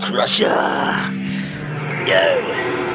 Crusher. no.